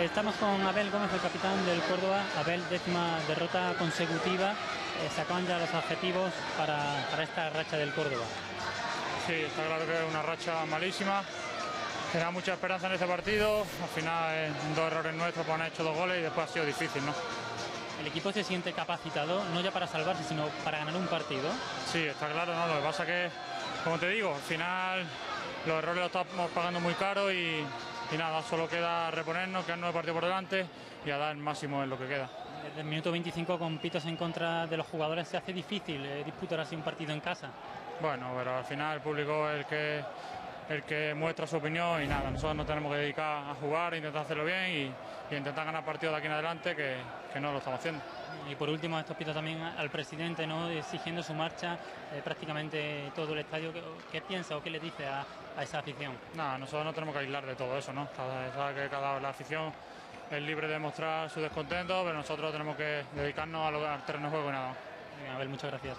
Estamos con Abel Gómez, el capitán del Córdoba. Abel, décima derrota consecutiva. Eh, se acaban ya los objetivos para, para esta racha del Córdoba. Sí, está claro que es una racha malísima. Tenía mucha esperanza en este partido. Al final, eh, dos errores nuestros, pues han hecho dos goles y después ha sido difícil, ¿no? El equipo se siente capacitado, no ya para salvarse, sino para ganar un partido. Sí, está claro, ¿no? Lo que pasa que, como te digo, al final los errores los estamos pagando muy caro y, y nada, solo queda reponernos, quedan nueve partidos por delante y a dar el máximo en lo que queda. Desde el minuto 25 con pitos en contra de los jugadores se hace difícil eh, disputar así un partido en casa. Bueno, pero al final el público es el que, el que muestra su opinión y nada, nosotros nos tenemos que dedicar a jugar, intentar hacerlo bien y, y intentar ganar partidos de aquí en adelante que, que no lo estamos haciendo. Y por último, estos pitos también al presidente, ¿no? exigiendo su marcha eh, prácticamente todo el estadio. ¿Qué, qué piensa o qué le dice a, a esa afición? Nada, nosotros no tenemos que aislar de todo eso, ¿no? Cada, que cada la afición es libre de mostrar su descontento, pero nosotros tenemos que dedicarnos a lo- al terreno de juego y nada. Venga, Abel, muchas gracias.